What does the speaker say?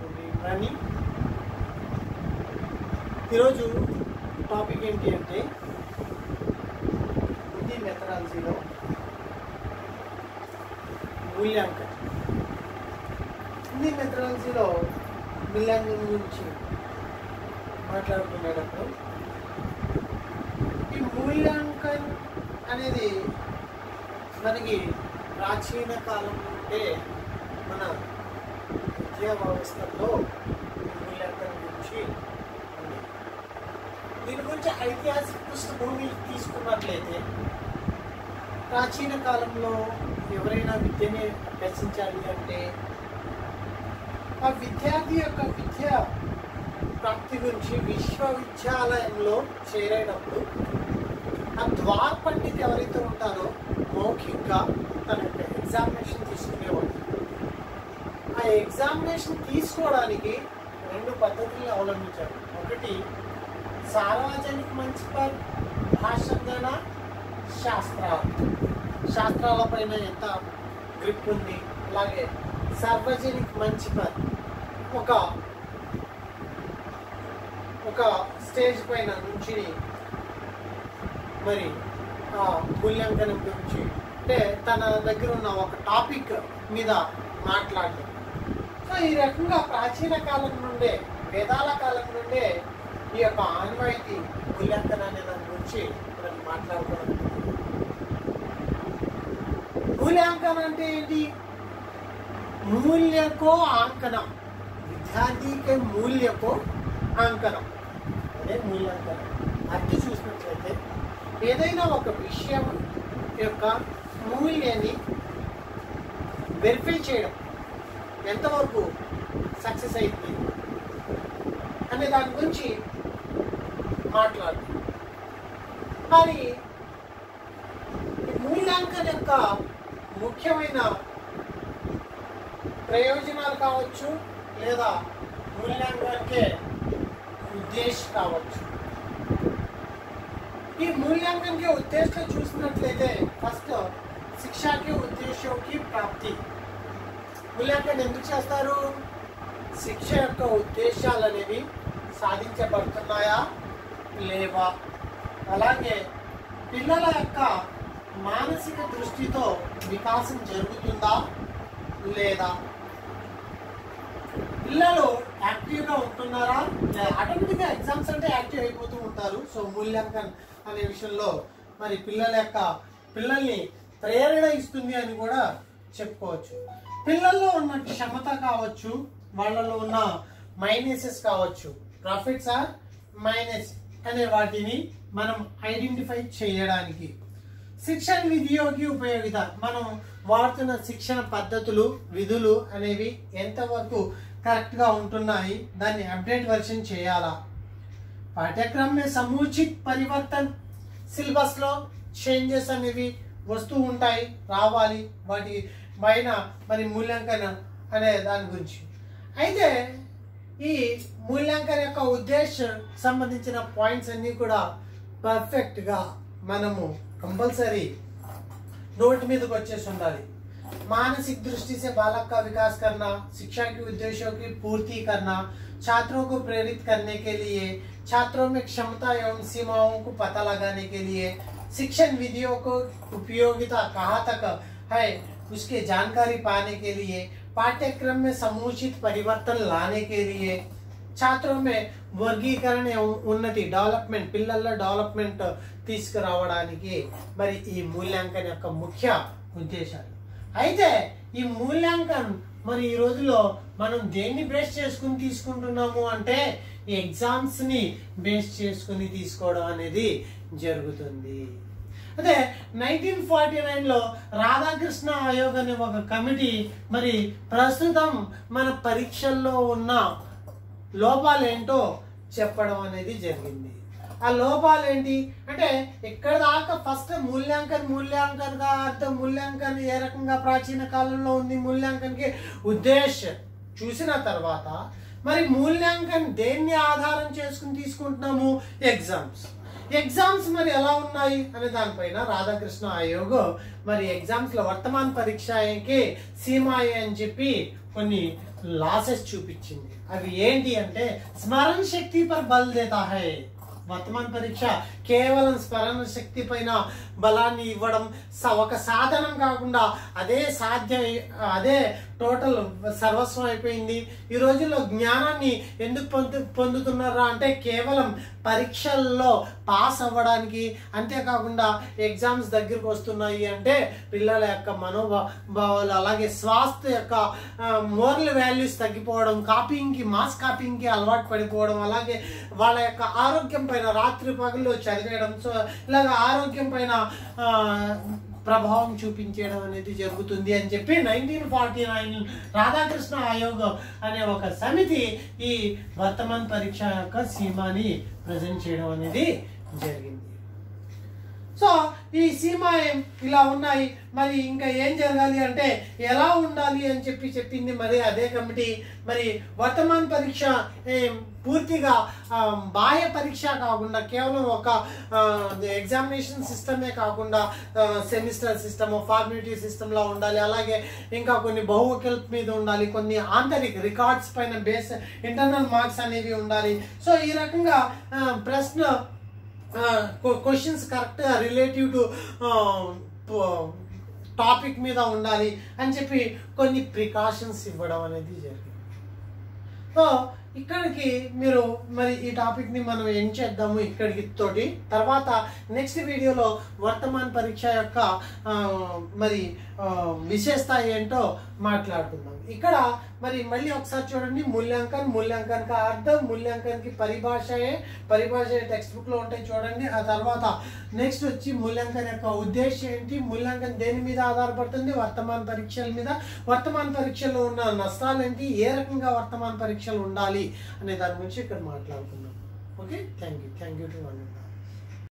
రాని ఈరోజు టాపిక్ ఏంటి అంటే హిందీ మెథడాలజీలో మూల్యాంకనం. హిందీ మెథడాలజీలో మూల్యాంకనం గురించి మాట్లాడుకునేటప్పుడు ఈ మూల్యాంకన్ అనేది మనకి ప్రాచీన కాలం అంటే మన విద్యా వ్యవస్థలో మూల్యాంకనం గురించి దీని గురించి ఐతిహాసిక పృష్ఠభూమి తీసుకున్నట్లయితే ప్రాచీన కాలంలో ఎవరైనా విద్యని అభ్యసించాలి అంటే ఆ విద్యార్థి యొక్క విద్య ప్రాప్తి గురించి విశ్వవిద్యాలయంలో చేరేటప్పుడు ఆ ద్వార్ పండిత్ ఎవరైతే ఉంటారో మౌఖికంగా తన ఎగ్జామ్ ఎగ్జామినేషన్ తీసుకోవడానికి రెండు పద్ధతులను అవలంబించారు. ఒకటి సార్వజనిక మంచి పద్ భాషంగన శాస్త్రాలు శాస్త్రాలపైన ఎంత గ్రిప్ ఉంది? అలాగే సార్వజనిక మంచి పద్ ఒక ఒక స్టేజ్ పైన నుంచి మరి మూల్యాంకనం గురించి. అంటే తన దగ్గర ఉన్న ఒక టాపిక్ మీద మాట్లాడడం. ఈ రకంగా ప్రాచీన కాలం నుండే వేదాల కాలం నుండే ఈ యొక్క ఆన్వాయితీ మూల్యాంకనం దాని గురించి మనం మాట్లాడుకోవడం మూల్యాంకనం అంటే ఏంటి? మూల్యకో ఆంకనం. విద్యార్థికి మూల్యకో ఆంకనం. అదే మూల్యాంకనం. అర్థం చూసినట్లయితే ఏదైనా ఒక విషయం యొక్క మూల్యాన్ని వెరిఫై చేయడం ఎంతవరకు సక్సెస్ అయింది అనే దాని గురించి మాట్లాడు మరి మూల్యాంకన యొక్క ముఖ్యమైన ప్రయోజనాలు కావచ్చు లేదా మూల్యాంకనకే ఉద్దేశం కావచ్చు. ఈ మూల్యాంకనకే ఉద్దేశం చూసినట్లయితే ఫస్ట్ శిక్షాకి ఉద్దేశంకి ప్రాప్తి. మూల్యాంకనం ఎందుకు చేస్తారు? శిక్ష యొక్క ఉద్దేశాలు అనేవి సాధించబడుతున్నాయా? లేవా? అలాగే పిల్లల యొక్క మానసిక దృష్టితో వికాసం జరుగుతుందా? లేదా? పిల్లలు యాక్టివ్గా ఉంటున్నారా? ఆటోమేటిక్గా ఎగ్జామ్స్ అంటే యాక్టివ్ అయిపోతూ ఉంటారు. సో మూల్యాంకన్ అనే విషయంలో మరి పిల్లల యొక్క పిల్లల్ని ప్రేరణ ఇస్తుంది అని కూడా చెప్పుకోవచ్చు. పిల్లల్లో ఉన్న క్షమత కావచ్చు వాళ్ళలో ఉన్న మైనసెస్ కావచ్చు. ప్రాఫిట్స్ ఆర్ మైనస్ అనే వాటిని మనం ఐడెంటిఫై చేయడానికి. శిక్షణ విధియోగి ఉపయోగిత. మనం వాడుతున్న శిక్షణ పద్ధతులు విధులు అనేవి ఎంతవరకు కరెక్ట్గా ఉంటున్నాయి దాన్ని అప్డేట్ వర్షన్ చేయాలా? పాఠ్యక్రమే సముచిత్ పరివర్తన్. సిలబస్లో చేంజెస్ అనేవి వస్తూ ఉంటాయి రావాలి. వాటి పైన మరి మూల్యాంకన అనే దాని గురించి అయితే ఈ మూల్యాంకన యొక్క ఉద్దేశం సంబంధించిన పాయింట్స్ అన్నీ కూడా పర్ఫెక్ట్గా మనము कंपलसरी नोट మీదకి వచ్చేసి ఉండాలి मानसिक दृष्टि से बालक का विकास करना शिक्षा के उद्देश्यों की पूर्ति करना छात्रों को प्रेरित करने के लिए छात्रों में क्षमता एवं सीमाओं को पता लगाने के लिए शिक्षण विधियों को उपयोगिता कहाँ तक है उसके जानकारी पाने के लिए पाठ्यक्रम में समुचित परिवर्तन लाने के लिए छात्रों में వర్గీకరణ ఉన్నతి డెవలప్మెంట్ పిల్లల్లో డెవలప్మెంట్ తీసుకురావడానికి మరి ఈ మూల్యాంకన్ యొక్క ముఖ్య ఉద్దేశాలు అయితే ఈ మూల్యాంకన్ మరి ఈ రోజుల్లో మనం దేన్ని బేస్ చేసుకుని తీసుకుంటున్నాము అంటే ఈ ఎగ్జామ్స్ ని బేస్ చేసుకుని తీసుకోవడం అనేది జరుగుతుంది అదే నైన్టీన్ ఫార్టీ నైన్లో రాధాకృష్ణ ఆయోగ్ అనే ఒక కమిటీ మరి ప్రస్తుతం మన పరీక్షల్లో ఉన్న లోపాలు ఏంటో చెప్పడం అనేది జరిగింది. ఆ లోపాలు ఏంటి అంటే ఇక్కడ దాకా ఫస్ట్ మూల్యాంకన్ మూల్యాంకన్గా అర్థం మూల్యాంకన్ ఏ రకంగా ప్రాచీన కాలంలో ఉంది మూల్యాంకన్కి ఉద్దేశం చూసిన తర్వాత మరి మూల్యాంకన్ దేన్ని ఆధారం చేసుకుని తీసుకుంటున్నాము? ఎగ్జామ్స్. ఎగ్జామ్స్ మరి ఎలా ఉన్నాయి అనే దానిపైన రాధాకృష్ణ ఆయోగ్ మరి ఎగ్జామ్స్లో వర్తమాన పరీక్షకి సీమాయి అని చెప్పి కొన్ని లాసెస్ చూపించింది. అవి ఏంటి అంటే స్మరణ శక్తి పర్ బల్ దేతా హై. వర్తమాన పరీక్ష కేవలం స్మరణ శక్తి పైన బలాన్ని ఇవ్వడం స- ఒక సాధనం కాకుండా అదే సాధ్యం అదే టోటల్ సర్వస్వం అయిపోయింది. ఈ రోజుల్లో జ్ఞానాన్ని ఎందుకు పొందు పొందుతున్నారా? అంటే కేవలం పరీక్షల్లో పాస్ అవ్వడానికి. అంతేకాకుండా ఎగ్జామ్స్ దగ్గరకు వస్తున్నాయి అంటే పిల్లల యొక్క మనోభావాలు అలాగే స్వాస్థ యొక్క మోరల్ వాల్యూస్ తగ్గిపోవడం కాపీయింగ్కి మాస్ కాపీయింగ్కి అలవాటు పడిపోవడం అలాగే వాళ్ళ యొక్క ఆరోగ్యం పైన రాత్రి పగళ్ళు చదివేయడం. సో ఇలాగ ఆరోగ్యం పైన ప్రభావం చూపించడం అనేది జరుగుతుంది అని చెప్పి nineteen forty nine Radhakrishna Aayog అనే ఒక సమితి ఈ వర్తమాన్ పరీక్ష యొక్క సీమాని ప్రజెంట్ చేయడం అనేది జరిగింది. సో ఈ సీమా ఏం- ఇలా ఉన్నాయి మరి ఇంకా ఏం జరగాలి అంటే ఎలా ఉండాలి అని చెప్పి చెప్పింది మరి అదే కమిటీ. మరి వర్తమాన పరీక్ష పూర్తిగా బాహ్య పరీక్ష కాకుండా కేవలం ఒక ఎగ్జామినేషన్ సిస్టమే కాకుండా సెమిస్టర్ సిస్టమ్ ఫార్మేటివ్ సిస్టంలో ఉండాలి. అలాగే ఇంకా కొన్ని బహువకల్ప్ మీద ఉండాలి కొన్ని ఆంతరిక రికార్డ్స్ పైన బేస్ ఇంటర్నల్ మార్క్స్ అనేవి ఉండాలి. సో ఈ రకంగా ప్రశ్న క్వశ్చన్స్ కరెక్ట్గా రిలేటివ్ టు టాపిక్ మీద ఉండాలి అని చెప్పి కొన్ని ప్రికాషన్స్ ఇవ్వడం అనేది జరిగింది. సో ఇక్కడికి మీరు మరి ఈ టాపిక్ని మనం ఏం చేద్దాము ఇక్కడికి తోటి. తర్వాత నెక్స్ట్ వీడియోలో వర్తమాన పరీక్ష యొక్క మరి విశేష విశేషత ఏంటో మాట్లాడుకుందాం. ఇక్కడ మరి మళ్ళీ ఒకసారి చూడండి. మూల్యాంకన్ మూల్యాంకన్కి అర్థం మూల్యాంకన్కి పరిభాషయే. పరిభాష టెక్స్ట్ బుక్లో ఉంటాయి చూడండి. ఆ తర్వాత నెక్స్ట్ వచ్చి మూల్యాంకన్ యొక్క ఉద్దేశం ఏంటి? మూల్యాంకన్ దేని మీద ఆధారపడుతుంది? వర్తమాన పరీక్షల మీద. వర్తమాన పరీక్షలో ఉన్న నష్టాలు ఏంటి? ఏ రకంగా వర్తమాన పరీక్షలు ఉండాలి? అనే దాని గురించి ఇక్కడ మాట్లాడుకుందాం okay thank you thank you to one